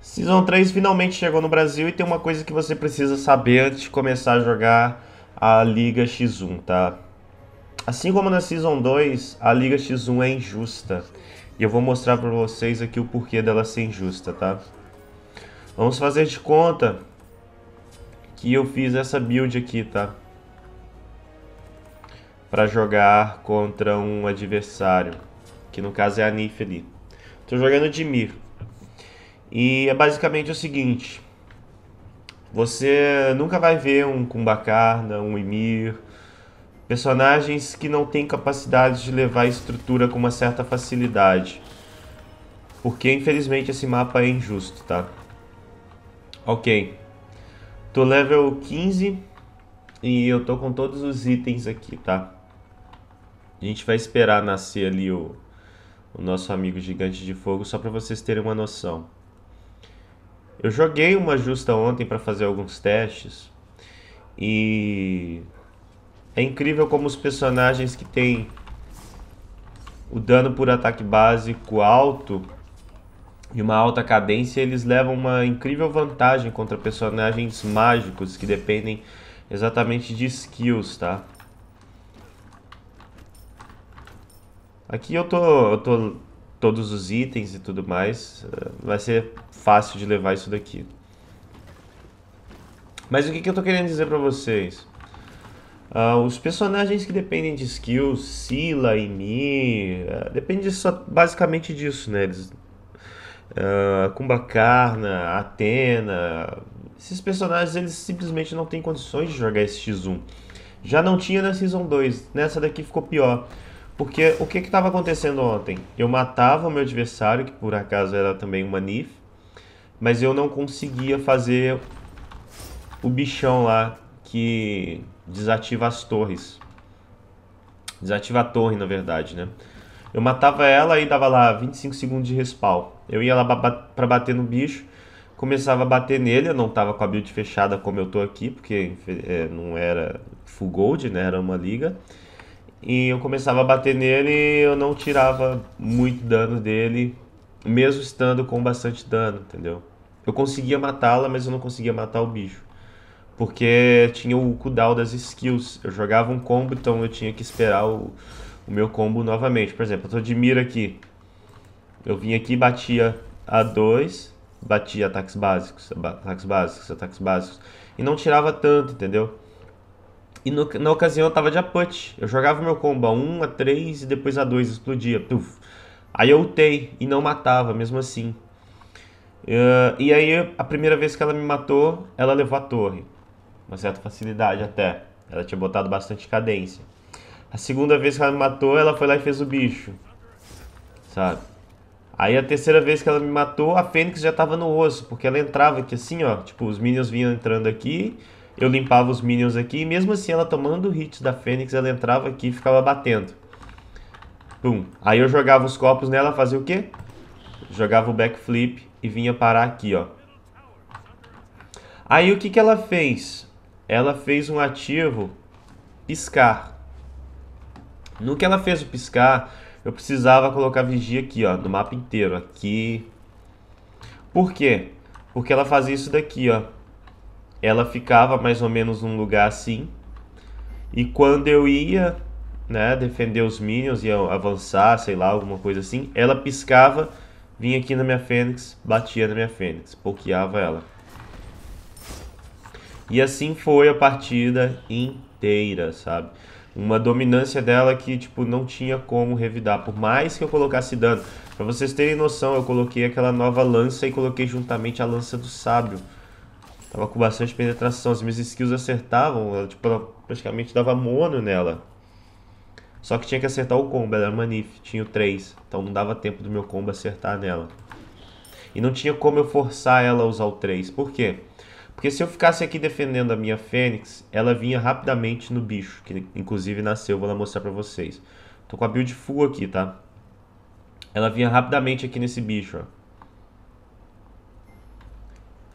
Season 3 finalmente chegou no Brasil e tem uma coisa que você precisa saber antes de começar a jogar a Liga X1, tá? Assim como na Season 2, a Liga X1 é injusta. E eu vou mostrar pra vocês aqui o porquê dela ser injusta, tá? Vamos fazer de conta que eu fiz essa build aqui, tá? Pra jogar contra um adversário, que no caso é a Nif ali. Tô jogando de Mir. E é basicamente o seguinte: você nunca vai ver um Kumbakarna, um Ymir, personagens que não têm capacidade de levar a estrutura com uma certa facilidade. Porque infelizmente esse mapa é injusto, tá? Ok. Tô level 15 e eu tô com todos os itens aqui, tá? A gente vai esperar nascer ali o, o nosso amigo gigante de fogo só para vocês terem uma noção. Eu joguei uma justa ontem para fazer alguns testes e é incrível como os personagens que têm o dano por ataque básico alto e uma alta cadência, eles levam uma incrível vantagem contra personagens mágicos que dependem exatamente de skills, tá? Aqui eu tô, eu tô todos os itens e tudo mais, eh, vai ser fácil de levar isso daqui. Mas o que, que eu tô querendo dizer pra vocês? Uh, os personagens que dependem de skills, Sila e Mi, uh, depende só basicamente disso, né? Eles, uh, Kumbakarna, Atena, esses personagens eles simplesmente não têm condições de jogar esse X1. Já não tinha na Season 2, nessa daqui ficou pior. Porque o que estava acontecendo ontem? Eu matava o meu adversário, que por acaso era também uma Nif, mas eu não conseguia fazer o bichão lá que desativa as torres. Desativa a torre, na verdade, né? Eu matava ela e dava lá 25 segundos de respawn. Eu ia lá para bater no bicho, começava a bater nele, eu não tava com a build fechada como eu tô aqui, porque é, não era full gold, né? Era uma liga. E eu começava a bater nele e eu não tirava muito dano dele, mesmo estando com bastante dano, entendeu? Eu conseguia matá-la, mas eu não conseguia matar o bicho. Porque tinha o cooldown das skills. Eu jogava um combo, então eu tinha que esperar o, o meu combo novamente. Por exemplo, eu tô de mira aqui. Eu vim aqui, batia a 2, batia ataques básicos, ataques básicos, ataques básicos. E não tirava tanto, entendeu? E no, na ocasião eu tava de aput. Eu jogava meu combo a 1, a 3 e depois a 2, explodia. Puf. Aí eu ultei e não matava, mesmo assim. Uh, e aí, a primeira vez que ela me matou, ela levou a torre. Uma certa facilidade até. Ela tinha botado bastante cadência. A segunda vez que ela me matou, ela foi lá e fez o bicho. Sabe? Aí a terceira vez que ela me matou, a Fênix já tava no osso, porque ela entrava aqui assim, ó. Tipo, os minions vinham entrando aqui eu limpava os minions aqui e mesmo assim ela tomando hits da Fênix, ela entrava aqui e ficava batendo. Pum. Aí eu jogava os copos nela, fazia o quê? Jogava o backflip e vinha parar aqui, ó. Aí o que, que ela fez? Ela fez um ativo piscar. No que ela fez o piscar, eu precisava colocar vigia aqui, ó, no mapa inteiro, aqui. Por quê? Porque ela fazia isso daqui, ó ela ficava mais ou menos num lugar assim. E quando eu ia, né, defender os minions, ia avançar, sei lá, alguma coisa assim, ela piscava, vinha aqui na minha Fênix, batia na minha Fênix, pokeava ela. E assim foi a partida inteira, sabe? Uma dominância dela que, tipo, não tinha como revidar. Por mais que eu colocasse dano. Pra vocês terem noção, eu coloquei aquela nova lança e coloquei juntamente a lança do sábio. Tava com bastante penetração. As minhas skills acertavam, ela, tipo, ela praticamente dava mono nela. Só que tinha que acertar o combo, ela era uma Nif, tinha o 3. Então não dava tempo do meu combo acertar nela. E não tinha como eu forçar ela a usar o 3. Por quê? Porque se eu ficasse aqui defendendo a minha Fênix, ela vinha rapidamente no bicho, que inclusive nasceu, vou lá mostrar pra vocês. Tô com a build full aqui, tá? Ela vinha rapidamente aqui nesse bicho, ó.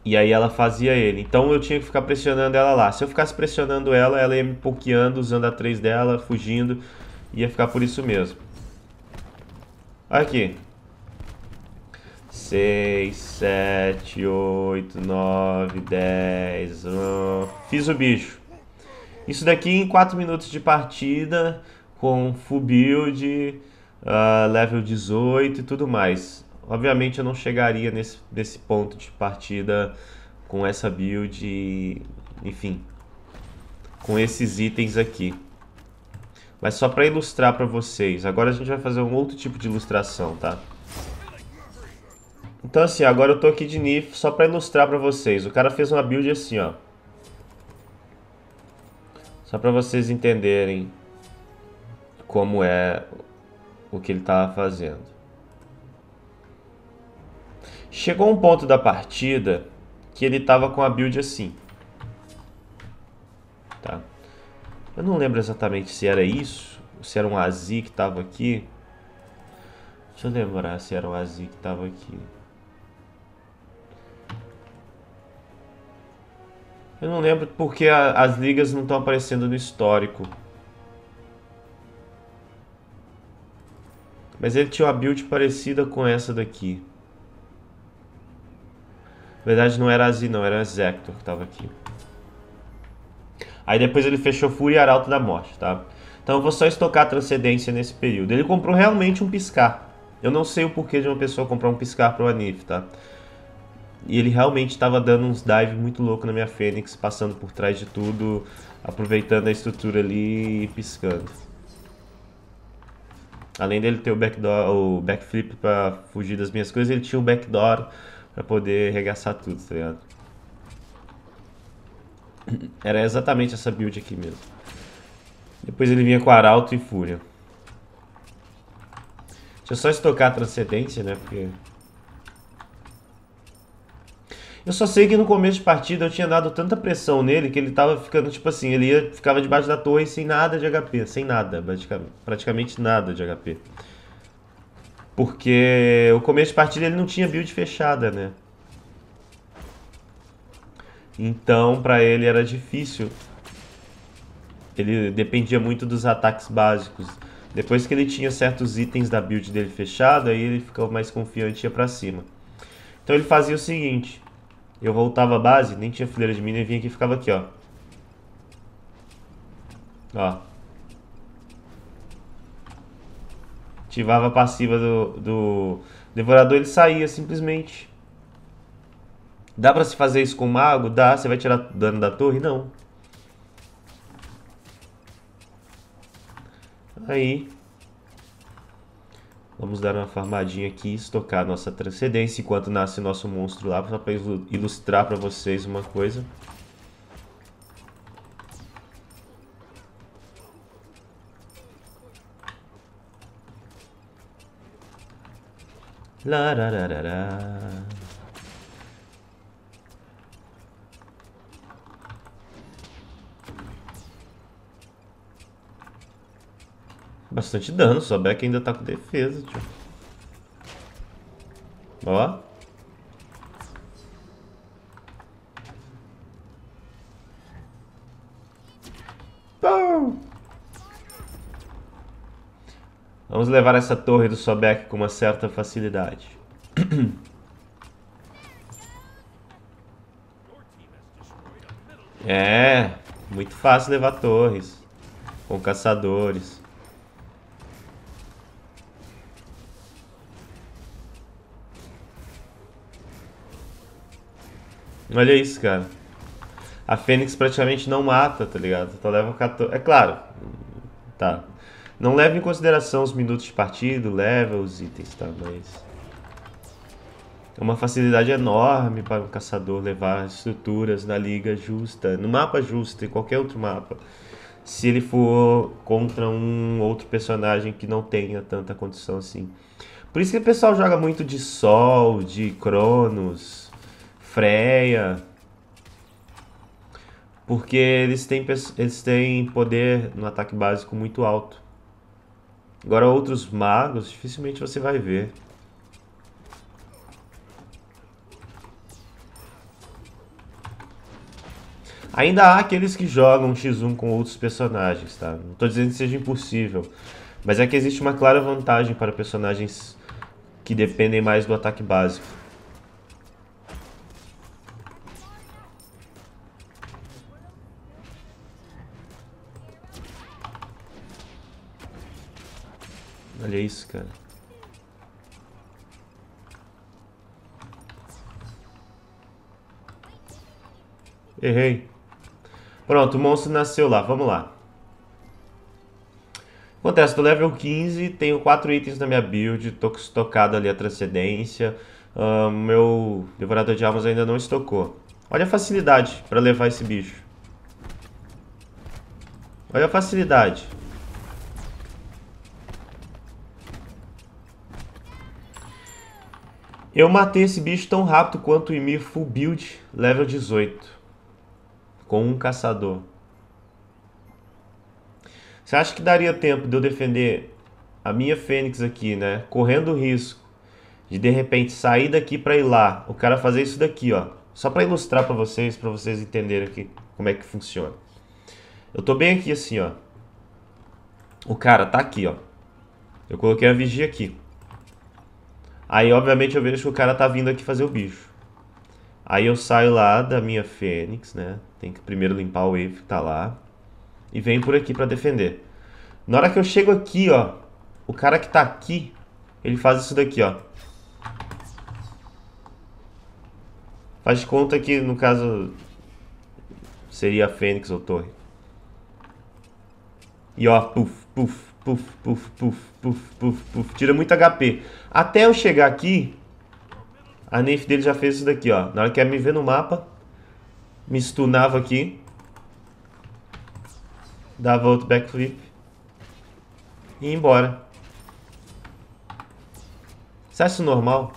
E aí ela fazia ele. Então eu tinha que ficar pressionando ela lá. Se eu ficasse pressionando ela, ela ia me pokeando, usando a 3 dela, fugindo. Ia ficar por isso mesmo. Aqui. 6, 7, 8, 9, 10. Uh, fiz o bicho. Isso daqui em 4 minutos de partida, com full build, uh, level 18 e tudo mais. Obviamente eu não chegaria nesse, nesse ponto de partida com essa build, enfim, com esses itens aqui. Mas só para ilustrar para vocês. Agora a gente vai fazer um outro tipo de ilustração, tá? Então assim, agora eu tô aqui de Nif só para ilustrar para vocês. O cara fez uma build assim, ó. Só para vocês entenderem como é o que ele estava fazendo. Chegou um ponto da partida que ele estava com a build assim. Tá? Eu não lembro exatamente se era isso, se era um Azi que estava aqui. Deixa eu lembrar se era um Azi que estava aqui. Eu não lembro porque a, as ligas não estão aparecendo no histórico. Mas ele tinha uma build parecida com essa daqui. Na verdade não era Azi não, era Zector que estava aqui. Aí depois ele fechou Fúria e Arauto da Morte, tá? Então eu vou só estocar Transcendência nesse período. Ele comprou realmente um piscar. Eu não sei o porquê de uma pessoa comprar um piscar pro Anif, tá? E ele realmente estava dando uns dive muito louco na minha Fênix, passando por trás de tudo, aproveitando a estrutura ali e piscando. Além dele ter o backdoor, o backflip para fugir das minhas coisas, ele tinha um backdoor para poder regaçar tudo, tá ligado? Era exatamente essa build aqui mesmo. Depois ele vinha com Arauto e Fúria. Deixa eu só estocar a Transcendência, né? Porque eu só sei que no começo de partida eu tinha dado tanta pressão nele que ele tava ficando, tipo assim, ele ia, ficava debaixo da torre sem nada de HP, sem nada, praticamente, praticamente nada de HP. Porque o começo de partida ele não tinha build fechada, né? Então, pra ele era difícil. Ele dependia muito dos ataques básicos. Depois que ele tinha certos itens da build dele fechado, aí ele ficava mais confiante e ia pra cima. Então ele fazia o seguinte. Eu voltava à base, nem tinha fileira de mina e vinha aqui e ficava aqui, ó. Ó. Ativava a passiva do, do devorador, ele saía simplesmente. Dá pra se fazer isso com o mago? Dá. Você vai tirar dano da torre? Não. Aí. Vamos dar uma farmadinha aqui estocar nossa transcendência enquanto nasce nosso monstro lá, só para ilustrar para vocês uma coisa. Larararara. Bastante dano, só Beck ainda tá com defesa, tio. Ó. Vamos levar essa torre do Sobek com uma certa facilidade. É, muito fácil levar torres com caçadores. Olha isso, cara. A Fênix praticamente não mata, tá ligado? Só leva 14. É claro, tá. Não leva em consideração os minutos de partido, levels, itens, tá? Mas. É uma facilidade enorme para um caçador levar estruturas na liga justa, no mapa justo, em qualquer outro mapa. Se ele for contra um outro personagem que não tenha tanta condição assim. Por isso que o pessoal joga muito de Sol, de Cronos, Freia. Porque eles têm, eles têm poder no ataque básico muito alto. Agora outros magos, dificilmente você vai ver. Ainda há aqueles que jogam X1 com outros personagens, tá? Não estou dizendo que seja impossível. Mas é que existe uma clara vantagem para personagens que dependem mais do ataque básico. Olha isso, cara. Errei. Pronto, o monstro nasceu lá. Vamos lá. Acontece, tô level 15, tenho 4 itens na minha build, tô estocado ali a transcendência. Uh, meu devorador de almas ainda não estocou. Olha a facilidade para levar esse bicho. Olha a facilidade. Eu matei esse bicho tão rápido quanto o Ymir Full Build, level 18. Com um caçador. Você acha que daria tempo de eu defender a minha Fênix aqui, né? Correndo o risco de de repente sair daqui para ir lá. O cara fazer isso daqui, ó. Só para ilustrar para vocês, para vocês entenderem aqui como é que funciona. Eu tô bem aqui assim, ó. O cara tá aqui, ó. Eu coloquei a vigia aqui. Aí, obviamente, eu vejo que o cara tá vindo aqui fazer o bicho. Aí eu saio lá da minha Fênix, né? Tem que primeiro limpar o wave que tá lá. E venho por aqui pra defender. Na hora que eu chego aqui, ó. O cara que tá aqui, ele faz isso daqui, ó. Faz conta que, no caso, seria a Fênix ou Torre. E ó, puf, puf, puf, puf, puf, puf, puf, puf. Tira muito HP. Até eu chegar aqui, a nerf dele já fez isso daqui, ó. Na hora que ela me ver no mapa, me stunava aqui. Dava outro backflip. E ia embora. Você acha isso normal?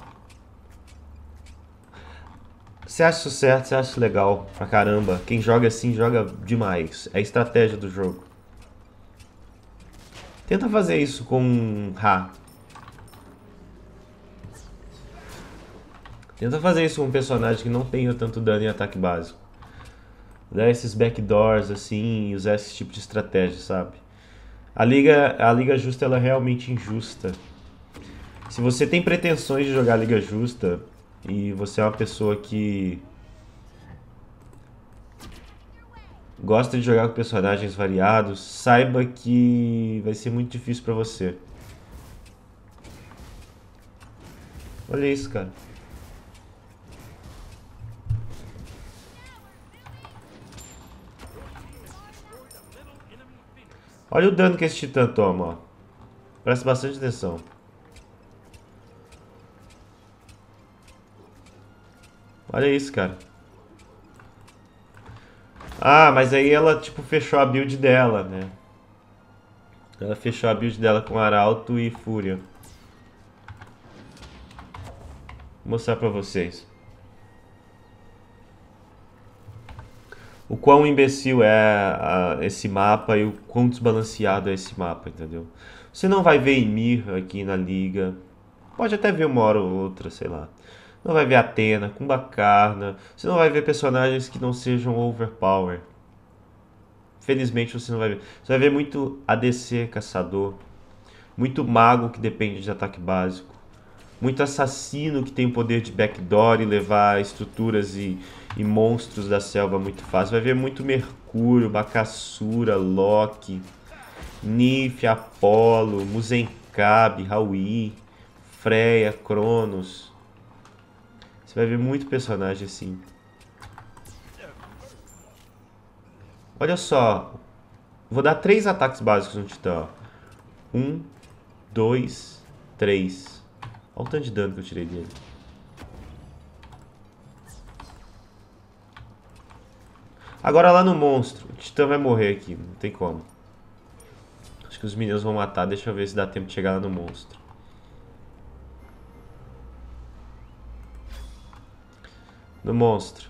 Você acha isso certo? Você acha isso legal pra caramba? Quem joga assim, joga demais. É a estratégia do jogo. Tenta fazer isso com Ra. Tenta fazer isso com um personagem que não tenha tanto dano em ataque básico. Dar esses backdoors assim, usar esse tipo de estratégia, sabe? A liga, a liga justa ela é realmente injusta. Se você tem pretensões de jogar a liga justa e você é uma pessoa que gosta de jogar com personagens variados, saiba que vai ser muito difícil para você. Olha isso, cara. Olha o dano que esse titã toma, ó. Presta bastante atenção. Olha isso, cara. Ah, mas aí ela, tipo, fechou a build dela, né? Ela fechou a build dela com Arauto e Fúria. Vou mostrar pra vocês. O quão imbecil é a, esse mapa e o quão desbalanceado é esse mapa, entendeu? Você não vai ver Emir aqui na liga. Pode até ver uma hora ou outra, sei lá não vai ver Atena, Kumbakarna, você não vai ver personagens que não sejam overpower. Felizmente você não vai ver. Você vai ver muito ADC caçador, muito mago que depende de ataque básico, muito assassino que tem o poder de backdoor e levar estruturas e, e monstros da selva muito fácil. Vai ver muito Mercúrio, Bacassura, Loki, Nif, Apolo, Muzenkab, Haui, Freya, Cronos. Você vai ver muito personagem assim. Olha só. Vou dar três ataques básicos no Titã. Um, dois, três. Olha o tanto de dano que eu tirei dele. Agora lá no monstro. O Titã vai morrer aqui. Não tem como. Acho que os meninos vão matar. Deixa eu ver se dá tempo de chegar lá no monstro. Do monstro.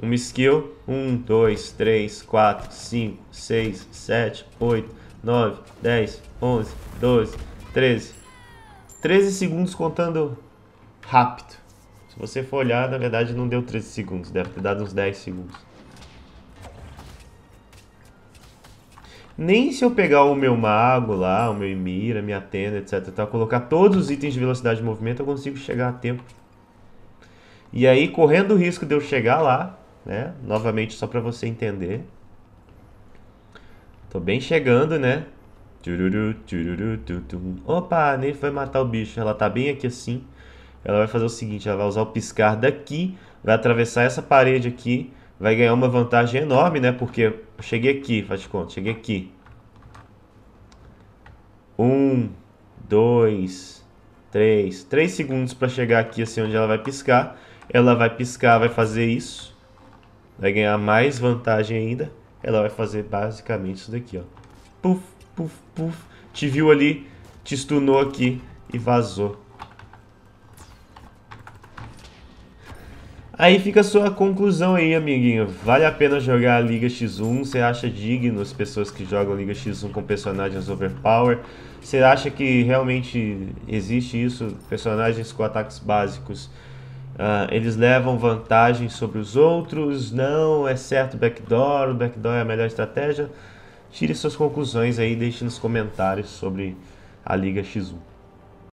Uma skill. 1, 2, 3, 4, 5, 6, 7, 8, 9, 10, 11, 12, 13. 13 segundos contando rápido. Se você for olhar, na verdade não deu 13 segundos, deve ter dado uns 10 segundos. Nem se eu pegar o meu mago lá, o meu Emir, a minha tenda, etc, tá, colocar todos os itens de velocidade de movimento, eu consigo chegar a tempo. E aí, correndo o risco de eu chegar lá, né? Novamente, só para você entender. Tô bem chegando, né? Opa, nem foi matar o bicho. Ela tá bem aqui assim. Ela vai fazer o seguinte: ela vai usar o piscar daqui, vai atravessar essa parede aqui, vai ganhar uma vantagem enorme, né? Porque eu cheguei aqui, faz de conta, cheguei aqui. Um, dois, três. Três segundos para chegar aqui, assim, onde ela vai piscar. Ela vai piscar, vai fazer isso. Vai ganhar mais vantagem ainda. Ela vai fazer basicamente isso daqui, ó. Puf, puf, puf. Te viu ali, te stunou aqui e vazou. Aí fica a sua conclusão aí, amiguinho. Vale a pena jogar a Liga X1? Você acha digno as pessoas que jogam Liga X1 com personagens overpower? Você acha que realmente existe isso? Personagens com ataques básicos, uh, eles levam vantagem sobre os outros? Não, é certo backdoor, o backdoor é a melhor estratégia? Tire suas conclusões aí, deixe nos comentários sobre a Liga X1.